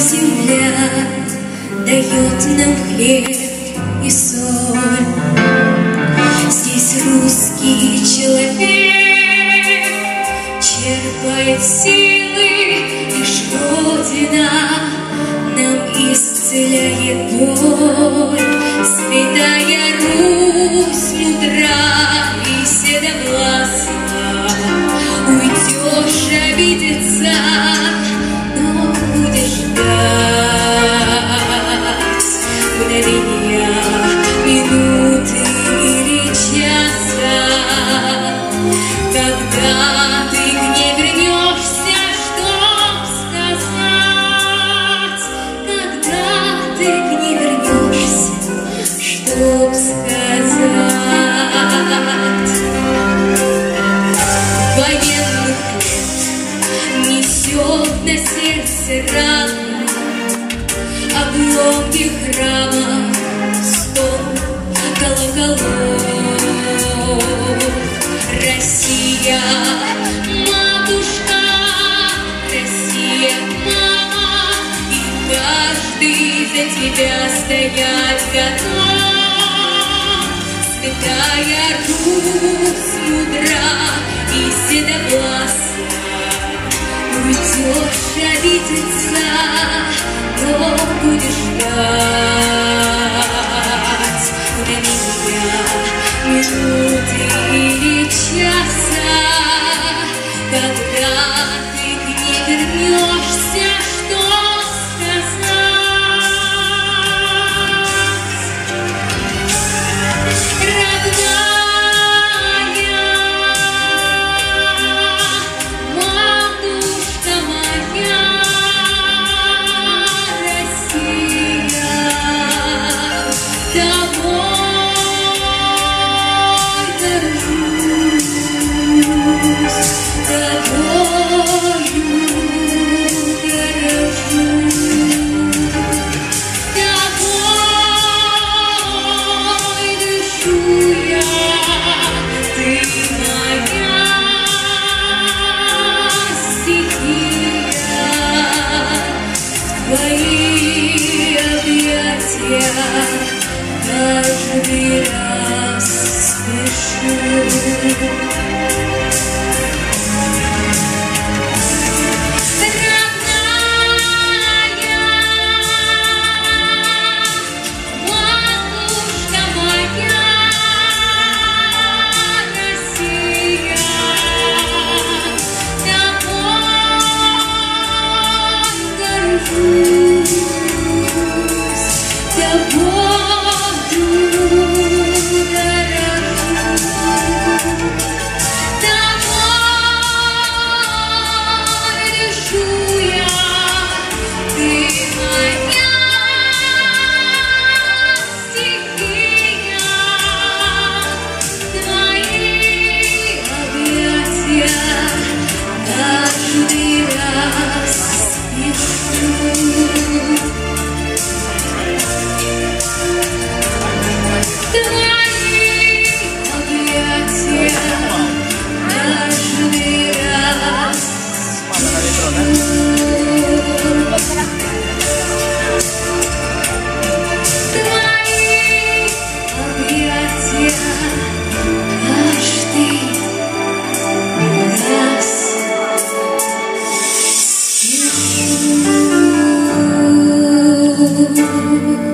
земля дает нам хлеб и соль. Здесь русский человек черпает силы, лишь Родина нам исцеляет боль. Обломки храма, стон колоколов. Россия, матушка, Россия, мама, и каждый за тебя стоять готов. Святая Русь мудра и седовластна, Уйдешь обидеться, но будешь ждать мгновения, минуты или часа, когда ты к ней вернешься, твои объятия каждый раз спешу. you.